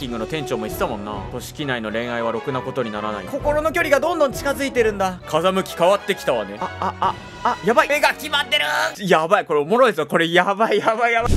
キングの店長も言ってたもんな。都市機内の恋愛はろくなことにならない。心の距離がどんどん近づいてるんだ。風向き変わってきたわね。ああああやばい。目が決まってるやばい。これおもろいぞ。これやばいやばいやばい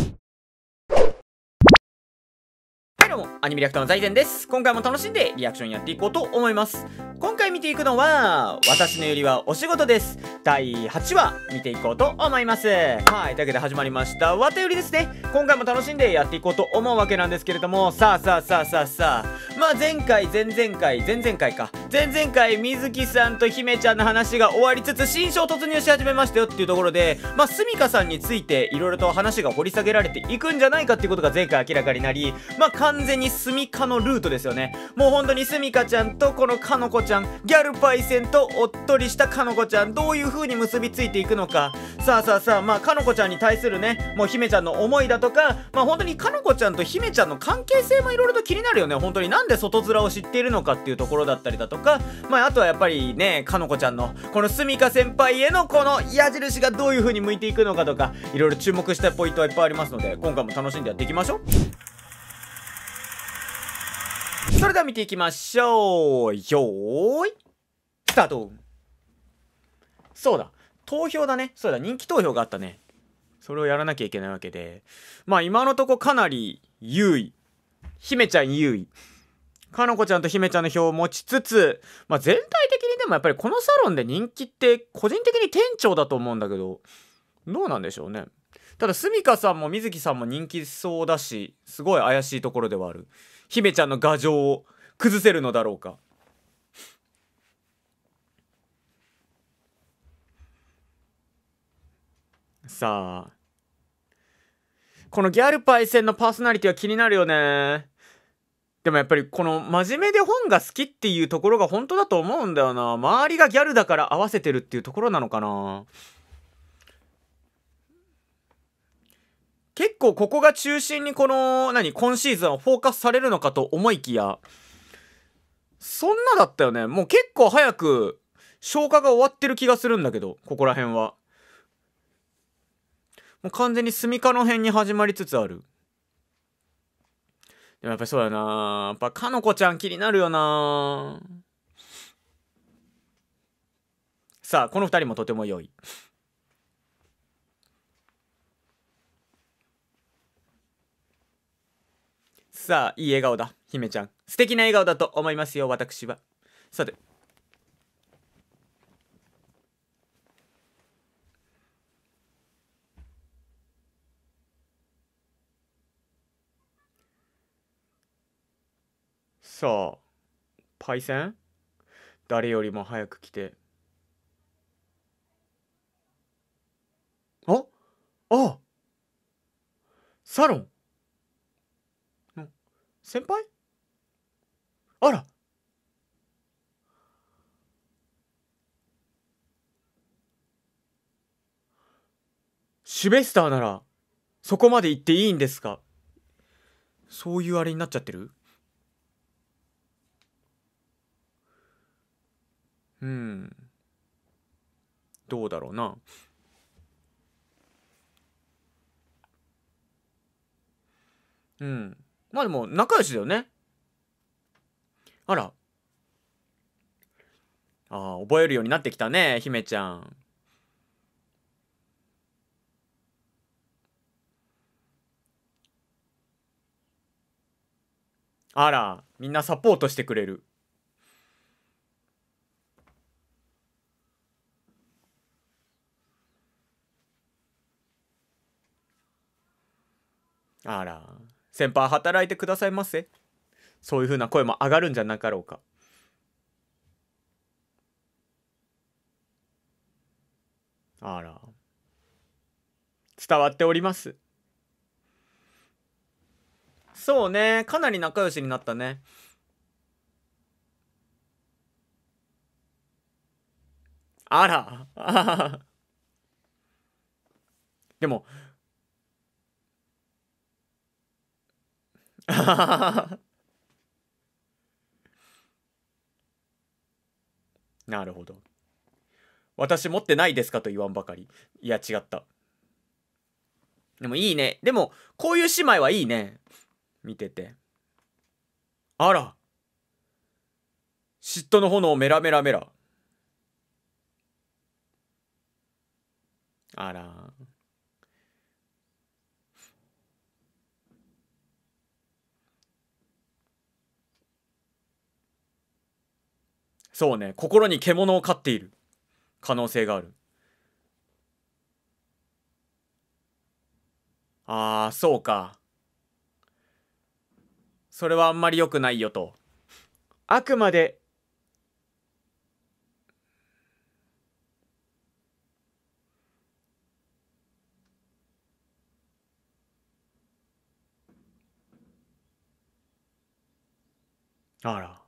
はいどうもアニメリアクターの財前です。今回も楽しんでリアクションやっていこうと思います。今回見ていくのは私のよりはお仕事です。第8話見ていこうと思います。はいというわけで始まりました。わたよりですね。今回も楽しんでやっていこうと思うわけなんですけれども。さあさあさあさあさあ。まあ前回前々回前々回か。前々回水木さんと姫ちゃんの話が終わりつつ新章突入し始めましたよっていうところでまあすみかさんについていろいろと話が掘り下げられていくんじゃないかっていうことが前回明らかになりまあ完全にすみかのルートですよね。もう本当にすみかちゃんとこのかのこちゃんギャルパイセンとおっとりしたかのこちゃんどういう風に結びついていくのか。さあさあさあまあかのこちゃんに対するねもう姫ちゃんの思いだとかまあ本当にかのこちゃんと姫ちゃんの関係性もいろいろと気になるよね。本当になんで外面を知っているのかっていうところだったりだとか。まああとはやっぱりねかのこちゃんのこのすみか先輩へのこの矢印がどういう風に向いていくのかとかいろいろ注目したいポイントはいっぱいありますので今回も楽しんでやっていきましょう。それでは見ていきましょう。よーい。スタート。そうだ。投票だね。そうだ。人気投票があったね。それをやらなきゃいけないわけで。まあ今のとこかなり優位。姫ちゃん優位。かのこちゃんと姫ちゃんの票を持ちつつ、まあ、全体的にでもやっぱりこのサロンで人気って個人的に店長だと思うんだけどどうなんでしょうね。ただすみかさんも水木さんも人気そうだしすごい怪しいところではある。姫ちゃんの牙城を崩せるのだろうか。さあ。このギャルパイセンのパーソナリティは気になるよね。でもやっぱりこの真面目で本が好きっていうところが本当だと思うんだよな。周りがギャルだから合わせてるっていうところなのかな。結構ここが中心にこの何今シーズンはフォーカスされるのかと思いきやそんなだったよね。もう結構早く消化が終わってる気がするんだけどここら辺は。もう完全にスミカの辺に始まりつつある。でもやっぱりそうやな。やっぱかのこちゃん気になるよな。さあこの二人もとても良い。さあいい笑顔だ姫ちゃん。素敵な笑顔だと思いますよ私は。さて。さあパイセン？誰よりも早く来て。あ？あ？サロン？先輩？あら。シュベスターならそこまで行っていいんですか？そういうあれになっちゃってる？うん。どうだろうな。うん。まあでも仲良しだよね。あら。ああ覚えるようになってきたね姫ちゃん。あらみんなサポートしてくれる。あら。先輩働いてくださいませ。そういう風な声も上がるんじゃなかろうか。あら。伝わっております。そうね。かなり仲良しになったね。あら。でも なるほど。私持ってないですかと言わんばかり。いや、違った。でもいいね。でも、こういう姉妹はいいね。見てて。あら嫉妬の炎メラメラメラあらそうね。心に獣を飼っている。可能性がある。ああそうか。それはあんまり良くないよと。あくまであら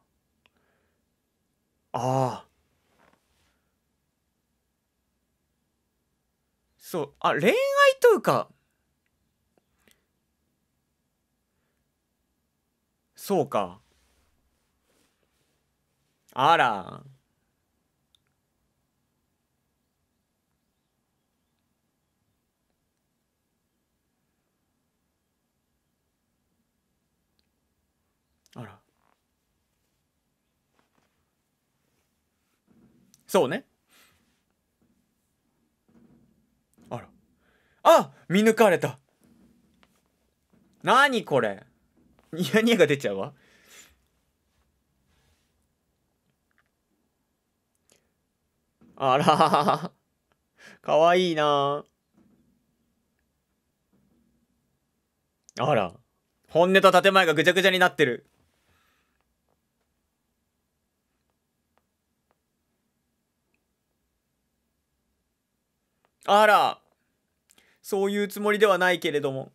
ああ。そうあ恋愛というか。そうか。あらあらそうね。あら。あ見抜かれた。なにこれ。ニヤニヤが出ちゃうわ。あらかわいいな。あら。本音と建前がぐちゃぐちゃになってる。あら。そういうつもりではないけれども。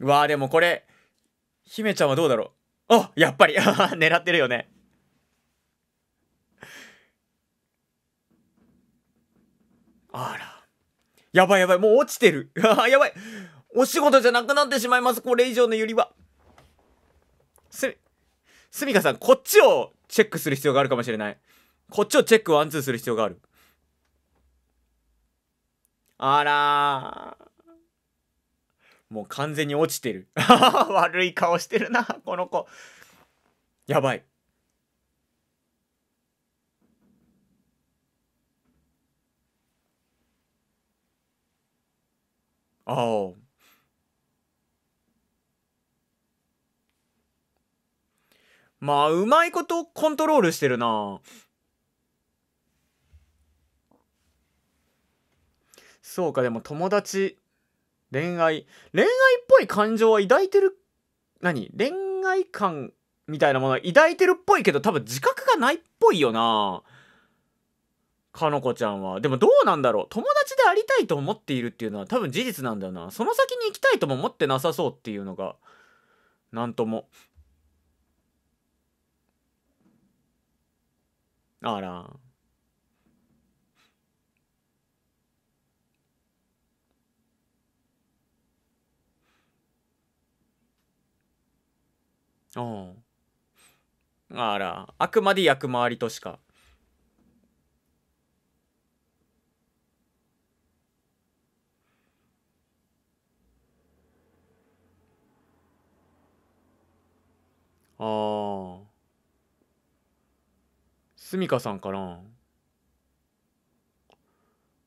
わーでもこれ姫ちゃんはどうだろう。あやっぱり。狙ってるよね。あら。やばいやばいもう落ちてる。やばい。お仕事じゃなくなってしまいますこれ以上のゆりは。すすみかさんこっちをチェックする必要があるかもしれない。こっちをチェックワンツーする必要がある。あらもう完全に落ちてる。悪い顔してるなこの子。やばい。ああまあうまいことコントロールしてるな。そうかでも友達恋愛。恋愛っぽい感情は抱いてる何？恋愛感みたいなものは抱いてるっぽいけど多分自覚がないっぽいよな。かのこちゃんは。でもどうなんだろう。友達でありたいと思っているっていうのは多分事実なんだよな。その先に行きたいとも思ってなさそうっていうのがなんとも。あら。うん。あら。あくまで役回りとしか。ああすみかさんかな？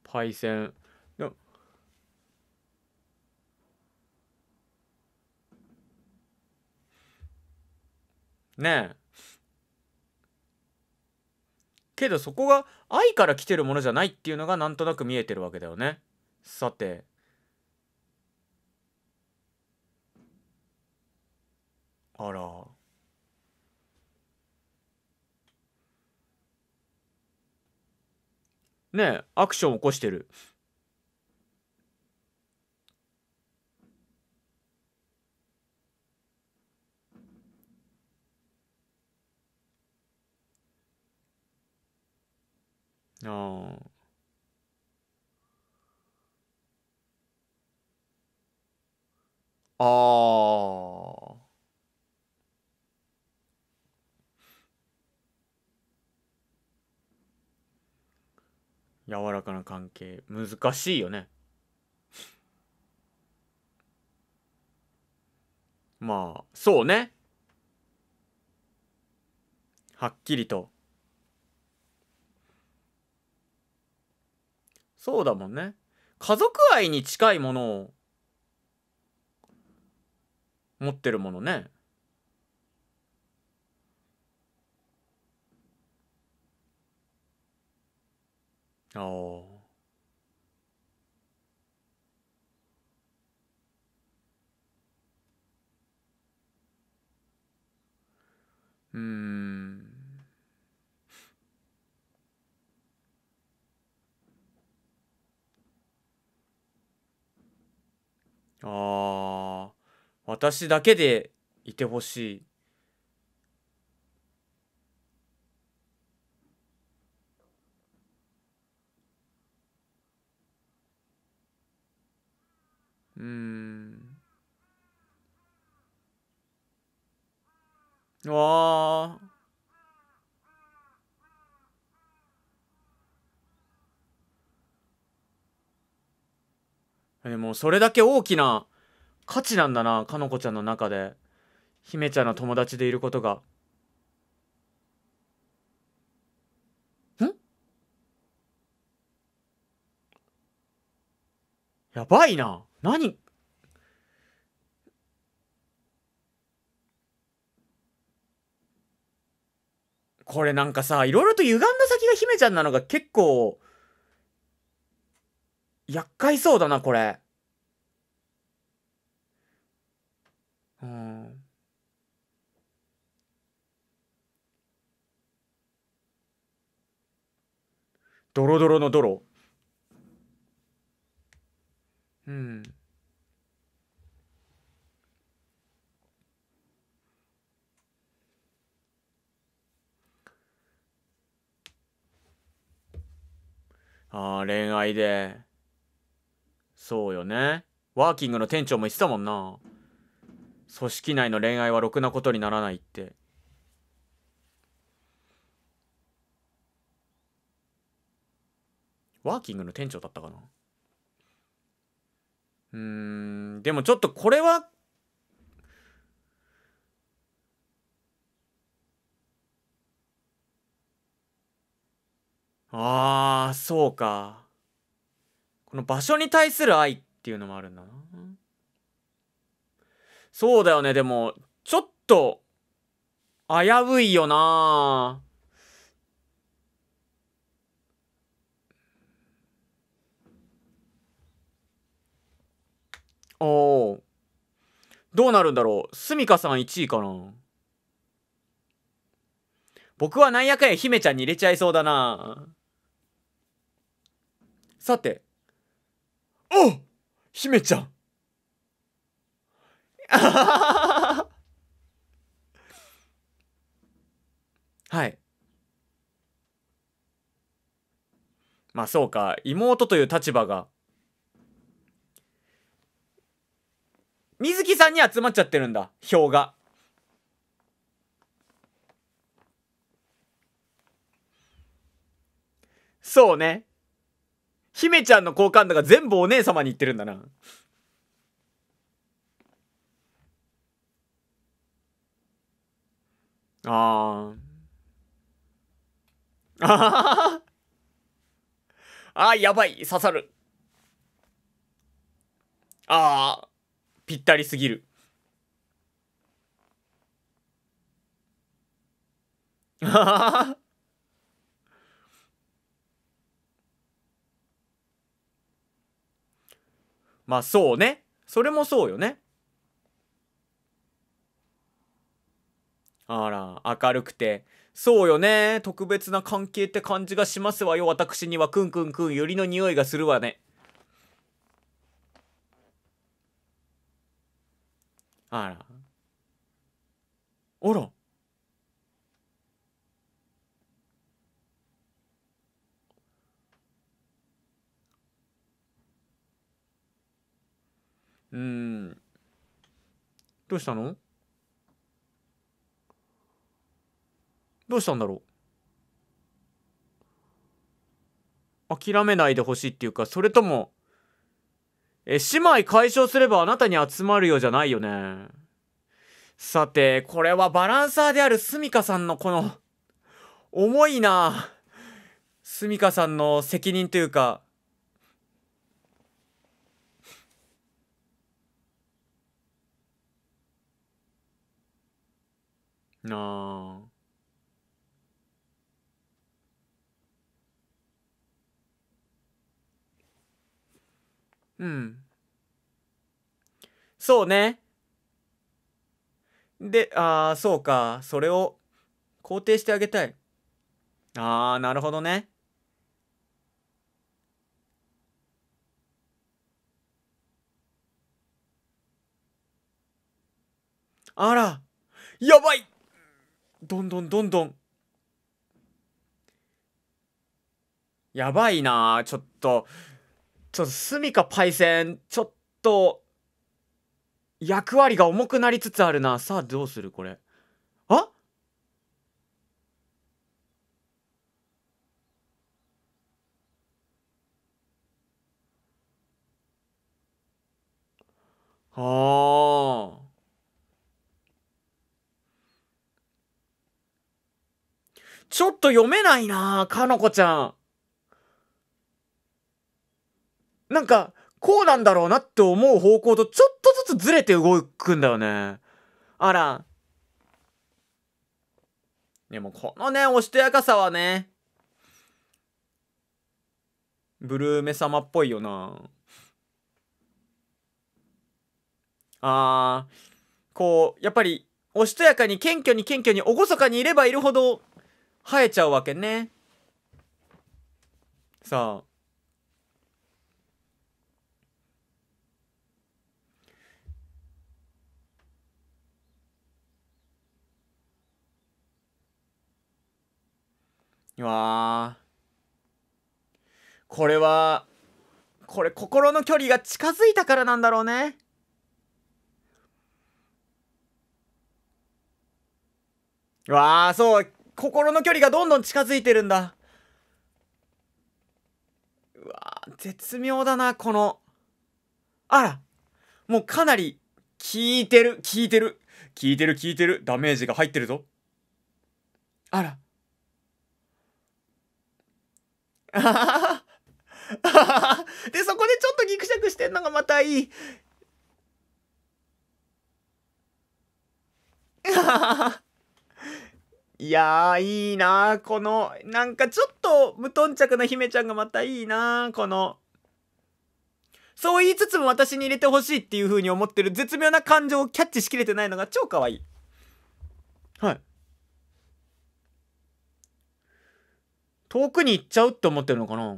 パイセン。ねえ。けどそこが愛から来てるものじゃないっていうのがなんとなく見えてるわけだよね。さて。あら。ねアクション起こしてる。ああ。ああ柔らかな関係。難しいよね。まあそうね。はっきりと。そうだもんね。家族愛に近いものを持ってるものね。ああ。うん。ああ。私だけでいてほしい。うん。わあ。でもそれだけ大きな価値なんだなかのこちゃんの中で。姫ちゃんの友達でいることが。ん？やばいな。何？これなんかさいろいろと歪んだ先が姫ちゃんなのが結構厄介そうだなこれ。うん。ドロドロのドロ？うん。ああ恋愛で。そうよね。ワーキングの店長も言ってたもんな。組織内の恋愛はろくなことにならないって。ワーキングの店長だったかな。うーんでもちょっとこれはああそうか。この場所に対する愛っていうのもあるんだな。そうだよね。でもちょっと危ういよな。おおどうなるんだろう。すみかさん1位かな。僕はなんやかんや姫ちゃんに入れちゃいそうだな。さて。お姫ちゃん。はい。まあそうか。妹という立場が。水木さんに集まっちゃってるんだ。票が。そうね。姫ちゃんの好感度が全部お姉様に言ってるんだな。ああああやばい。刺さる。ああぴったりすぎる。あ あまあそうね。それもそうよね。あら明るくて。そうよね。特別な関係って感じがしますわよ。私にはくんくんくんよりの匂いがするわね。あら。あらうん。どうしたの？どうしたんだろう？諦めないでほしいっていうかそれともえ姉妹解消すればあなたに集まるようじゃないよね。さてこれはバランサーであるスミカさんのこの重いなスミカさんの責任というかあうん。そうね。でああそうか。それを肯定してあげたい。ああなるほどね。あら。やばい。どんどんどんどん。やばいなちょっと。ちょっとスミカパイセンちょっと。役割が重くなりつつあるな。さあどうするこれ。あ？ああちょっと読めないなかのこちゃん。なんか、こうなんだろうなって思う方向とちょっとずつずれて動くんだよね。あら。でもこのね、おしとやかさはね、ブルーメ様っぽいよな。あー、こう、やっぱり、おしとやかに謙虚に謙虚に厳かにいればいるほど生えちゃうわけね。さあ。うわこれはこれ心の距離が近づいたからなんだろうね。うわあそう。心の距離がどんどん近づいてるんだ。うわ絶妙だなこの。あらもうかなり効いてる効いてる。効いてる効いてる。ダメージが入ってるぞ。あら。でそこでちょっとギクシャクしてんのがまたいい。いやー、いいなこの、なんかちょっと無頓着な姫ちゃんがまたいいなこの、そう言いつつも私に入れてほしいっていう風に思ってる絶妙な感情をキャッチしきれてないのが超可愛い。はい。遠くに行っちゃうって思ってるのかな？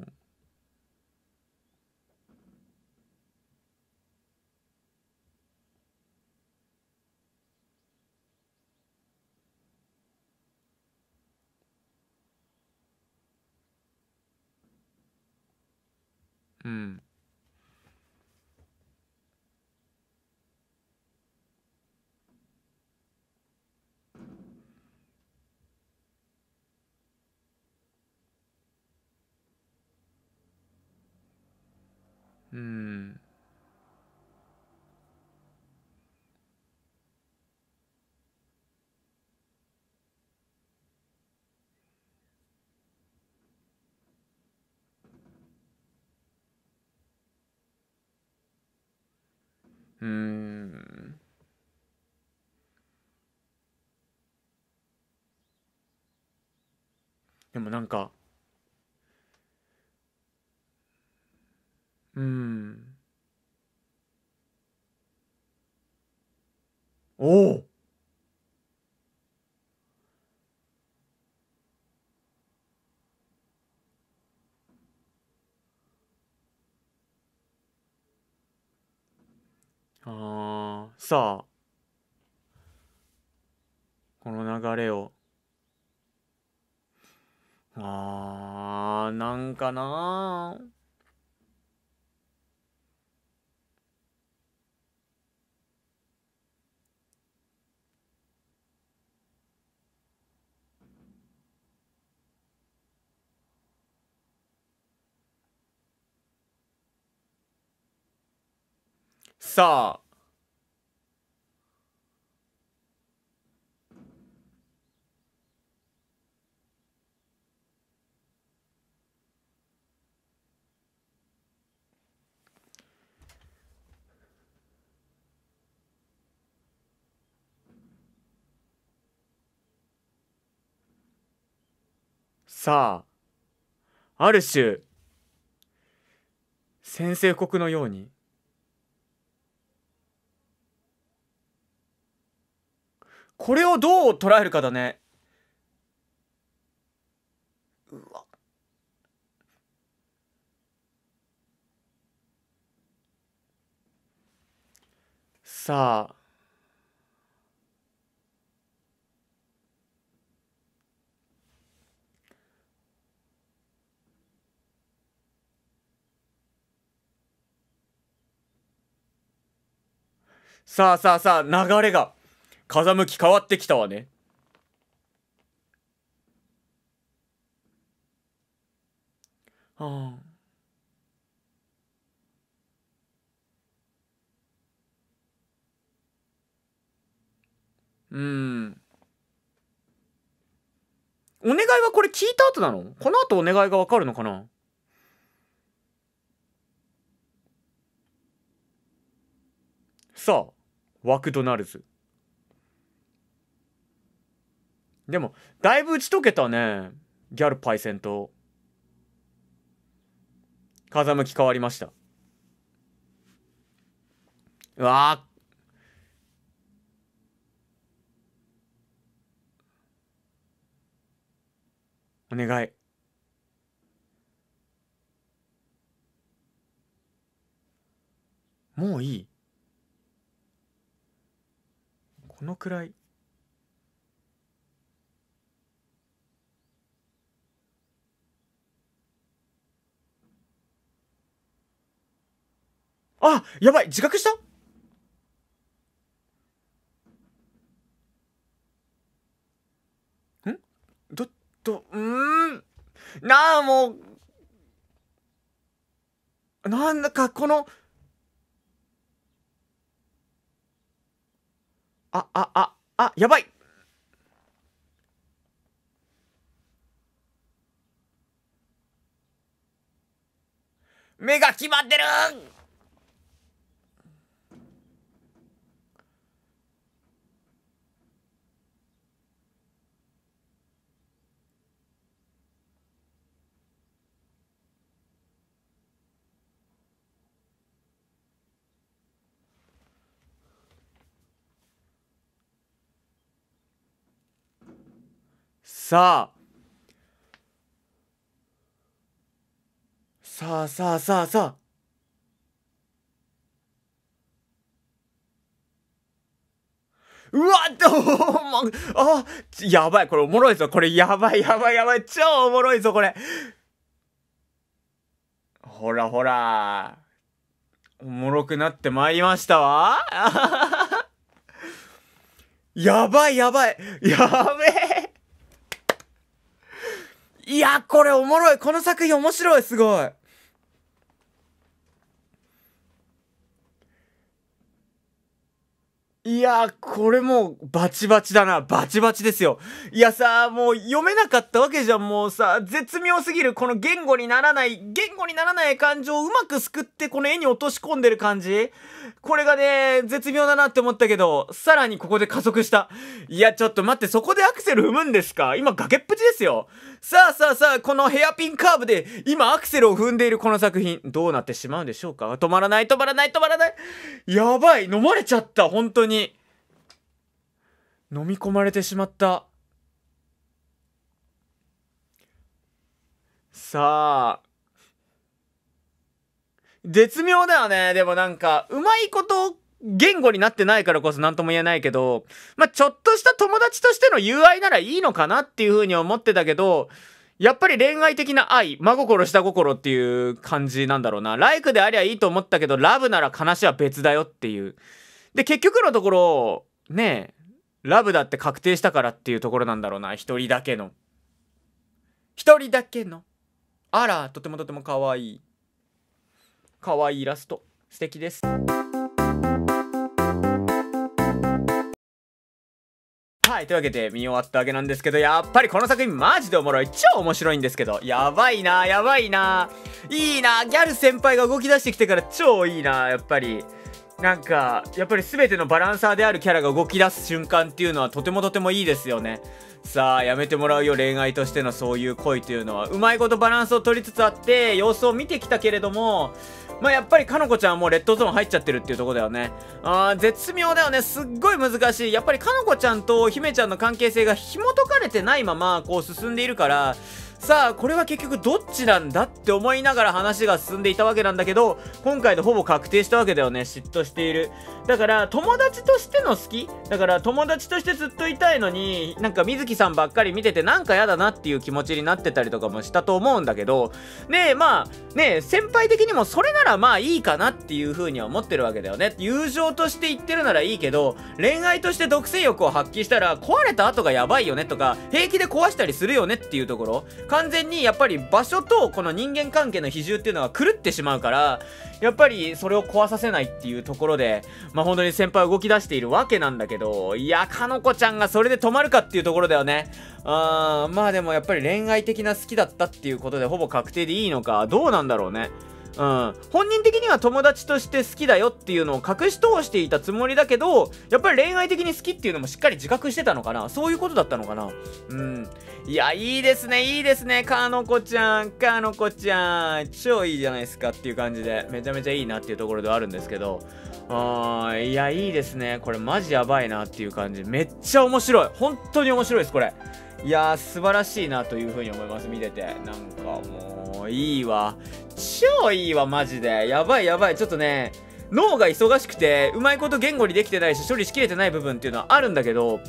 うんうん。でもなんかうん。おお。あさあこの流れを。あーなんかなさあ。さあ。ある種宣戦布告のように。これをどう捉えるかだね。うわ。さあ。さあさあさあ流れが。風向き変わってきたわね。ああ。うん。お願いはこれ聞いた後なの？この後お願いがわかるのかな？さあワクドナルズでもだいぶ打ち解けたね。ギャルパイセンと。風向き変わりました。うわお願い。もういい。このくらい。あやばい自覚した？ん？どどうん。なあもう。なんだかこの。あ、あ、あ、あ、やばい。目が決まってるさあ。さあさあさあさあ。うわっとあやばいこれおもろいぞ。これやばいやばいやばい。超おもろいぞこれ。ほらほら。おもろくなってまいりましたわ。やばいやばい。やべえ。いや、これおもろい。この作品面白い。すごい。いやこれもうバチバチだな。バチバチですよ。いやさ、もう読めなかったわけじゃん。もうさ、絶妙すぎるこの言語にならない、言語にならない感情をうまくすくってこの絵に落とし込んでる感じこれがね、絶妙だなって思ったけど、さらにここで加速した。いや、ちょっと待って、そこでアクセル踏むんですか？今崖っぷちですよ。さあさあさあ、このヘアピンカーブで、今アクセルを踏んでいるこの作品、どうなってしまうんでしょうか？止まらない、止まらない、止まらない。やばい、飲まれちゃった、本当に。飲み込まれてしまったさあ絶妙だよねでもなんかうまいこと言語になってないからこそ何とも言えないけどまあちょっとした友達としての友愛ならいいのかなっていうふうに思ってたけどやっぱり恋愛的な愛、真心下心っていう感じなんだろうな。ライクでありゃいいと思ったけど、ラブなら悲しは別だよっていう。で、結局のところ、ねえ、ラブだって確定したからっていうところなんだろうな一人だけの。一人だけの。あらとてもとても可愛い。可愛いイラスト。素敵です。はいというわけで見終わったわけなんですけどやっぱりこの作品マジでおもろい。超面白いんですけど。やばいなやばいな。いいなギャル先輩が動き出してきてから超いいなやっぱり。なんか、やっぱり全てのバランサーであるキャラが動き出す瞬間っていうのはとてもとてもいいですよね。さあ、やめてもらうよ、恋愛としてのそういう恋というのは。うまいことバランスを取りつつあって、様子を見てきたけれども、まあ、やっぱりかのこちゃんはもうレッドゾーン入っちゃってるっていうとこだよね。あー、絶妙だよね。すっごい難しい。やっぱりかのこちゃんと姫ちゃんの関係性が紐解かれてないまま、こう進んでいるから、さあ、これは結局どっちなんだって思いながら話が進んでいたわけなんだけど、今回でほぼ確定したわけだよね。嫉妬している。だから、友達としての好き？だから、友達としてずっといたいのに、なんか水木さんばっかり見ててなんか嫌だなっていう気持ちになってたりとかもしたと思うんだけど、ねえ、まあ、ねえ、先輩的にもそれならまあいいかなっていう風には思ってるわけだよね。友情として言ってるならいいけど、恋愛として独占欲を発揮したら壊れた後がやばいよねとか、平気で壊したりするよねっていうところ。完全にやっぱり場所とこの人間関係の比重っていうのは狂ってしまうから、やっぱりそれを壊させないっていうところで、まあ本当に先輩動き出しているわけなんだけど、いや、かのこちゃんがそれで止まるかっていうところだよね。あー、まあでもやっぱり恋愛的な好きだったっていうことでほぼ確定でいいのか、どうなんだろうね。うん。本人的には友達として好きだよっていうのを隠し通していたつもりだけど、やっぱり恋愛的に好きっていうのもしっかり自覚してたのかなそういうことだったのかなうん。いや、いいですね、いいですね、かのこちゃん、かのこちゃん。超いいじゃないですかっていう感じで、めちゃめちゃいいなっていうところではあるんですけど、あー、いや、いいですね。これマジやばいなっていう感じ。めっちゃ面白い。本当に面白いです、これ。いやー、素晴らしいなというふうに思います、見てて。なんかもう、いいわ。超いいわ、マジで。やばいやばい。ちょっとね、脳が忙しくて、うまいこと言語にできてないし、処理しきれてない部分っていうのはあるんだけど、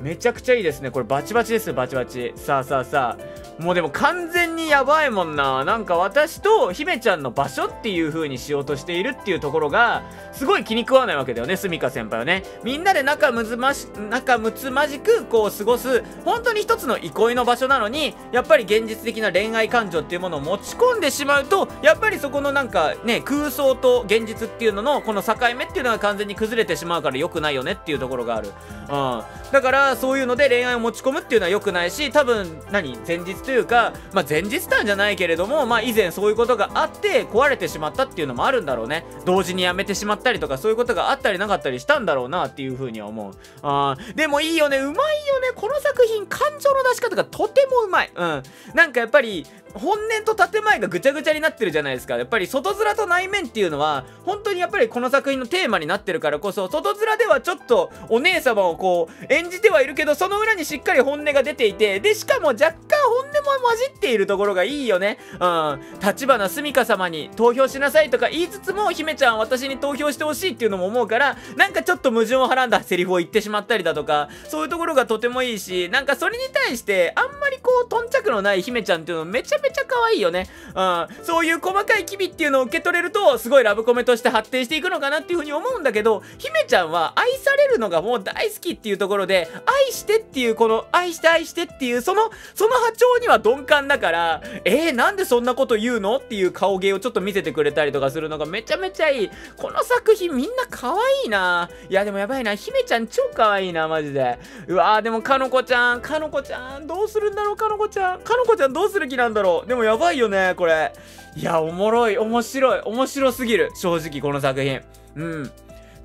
めちゃくちゃいいですね。これバチバチですよ、バチバチ。さあさあさあ。もうでも完全にやばいもんな。なんか私と姫ちゃんの場所っていう風にしようとしているっていうところが、すごい気に食わないわけだよね、すみか先輩はね。みんなで仲むずまし、仲睦まじくこう過ごす、本当に一つの憩いの場所なのに、やっぱり現実的な恋愛感情っていうものを持ち込んでしまうと、やっぱりそこのなんかね、空想と現実っていうのの、この境目っていうのが完全に崩れてしまうから良くないよねっていうところがある。うん。だから、そういうので恋愛を持ち込むっていうのは良くないし、多分、何前日というか、まあ、前日たんじゃないけれども、まあ、以前そういうことがあって壊れてしまったっていうのもあるんだろうね。同時に辞めてしまったりとか、そういうことがあったりなかったりしたんだろうなっていうふうには思う。あでもいいよね、うまいよね。この作品、感情の出し方がとてもうまい。うん。なんかやっぱり、本音と建前がぐちゃぐちゃになってるじゃないですか。やっぱり外面と内面っていうのは、本当にやっぱりこの作品のテーマになってるからこそ、外面ではちょっとお姉様をこう、演じてはいるけど、その裏にしっかり本音が出ていて、で、しかも若干本音も混じっているところがいいよね。うん。立花す香様に投票しなさいとか言いつつも、姫ちゃん私に投票してほしいっていうのも思うから、なんかちょっと矛盾をはらんだセリフを言ってしまったりだとか、そういうところがとてもいいし、なんかそれに対して、あんまりこう、頓着のない姫ちゃんっていうのめちゃめちゃ可愛いよね。うん。そういう細かい機微っていうのを受け取れると、すごいラブコメとして発展していくのかなっていうふうに思うんだけど、姫ちゃんは愛されるのがもう大好きっていうところで、愛してっていう、この、愛して愛してっていう、その、その波長には鈍感だから、えー、なんでそんなこと言うのっていう顔芸をちょっと見せてくれたりとかするのがめちゃめちゃいい。この作品みんな可愛いないや、でもやばいな。姫ちゃん超可愛いな、マジで。うわー、でもかのこちゃん、かのこちゃん、どうするんだろう、かのこちゃん。かのこちゃんどうする気なんだろうろう。でもやばいよね、これ。いや、おもろい、面白い、面白すぎる。正直、この作品。うん。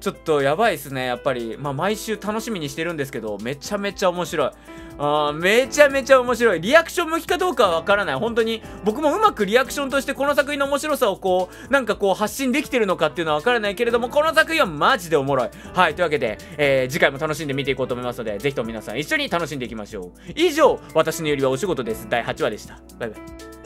ちょっとやばいっすね、やっぱり。まあ、毎週楽しみにしてるんですけど、めちゃめちゃ面白い。あめちゃめちゃ面白い。リアクション向きかどうかはわからない。本当に、僕もうまくリアクションとしてこの作品の面白さをこう、なんかこう発信できてるのかっていうのはわからないけれども、この作品はマジでおもろい。はい、というわけで、えー、次回も楽しんで見ていこうと思いますので、ぜひとも皆さん一緒に楽しんでいきましょう。以上、私のよりはお仕事です。第8話でした。バイバイ。